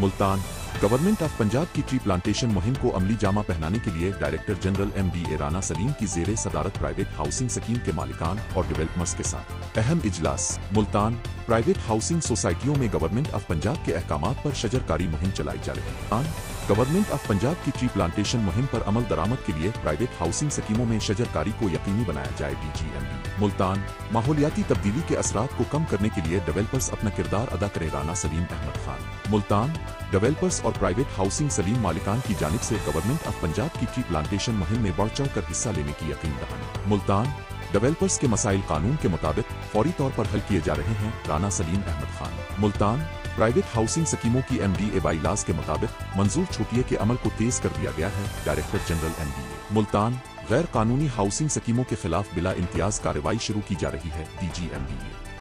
มุลตาน government of Punjab की tree plantation मुहिम को अमली जामा पहनाने के लिए director general M D A Rana Saleem की जेर सदारत प्राइवेट हाउसिंग स्कीम के मालिकान और डेवलपर्स के साथ। अहम इजलास, मुल्तान, प्राइवेट हाउसिंग सोसाइटियों में गवर्नमेंट ऑफ़ पंजाब के अहकाम पर शजरकारी मुहिम चलाई जा रही है। गवर्नमेंट ऑफ़ पंजाब की ट्री प्लांटेशन मुहिम पर अमल दरामद के लिए प्राइवेट हाउसिंग स्कीमों में शजरकारी को यकीनी बनाया जाए डी मुल्तान, माहौलियाती तब्दीली के असरा को कम करने के लिए डेवलपर्स अपना किरदार अदा करे राना सलीम अहमद खान। मुल्तान डेवलपर्स और प्राइवेट हाउसिंग सलीम मालिकान की जानब से गवर्नमेंट ऑफ़ पंजाब की ट्री प्लांटेशन मुहिम में बढ़ चढ़ कर हिस्सा लेने की यकीन दहानी। मुल्तान डेवलपर्स के मसाइल कानून के मुताबिक फौरी तौर पर हल किए जा रहे हैं राना सलीम अहमद खान। मुल्तान प्राइवेट हाउसिंग स्कीमों की एम डी ए बाईलाज के मुताबिक मंजूर छुट्टिए के अमल को तेज कर दिया गया है director general M D Multan, गैर कानूनी हाउसिंग स्कीमों के खिलाफ बिला इम्तियाज़ कार्रवाई शुरू की जा रही है D G M D A